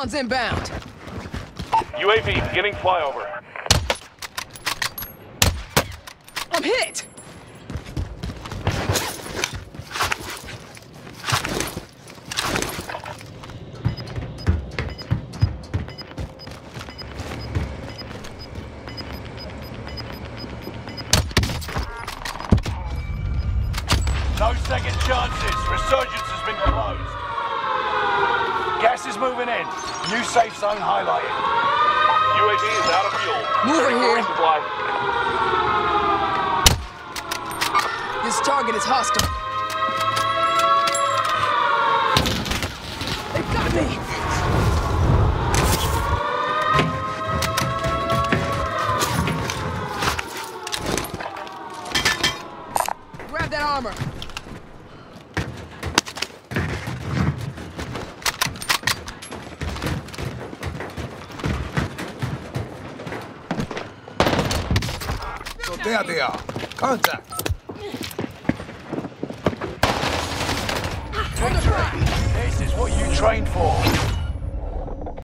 Recon's inbound. UAV beginning flyover. I'm hit! No second chances. Resurgence has been closed. Moving in. New safe zone highlighted. UAV is out of fuel. Moving here. This target is hostile. They've got me! Grab that armor. So there they are. Contact. This is what you trained for.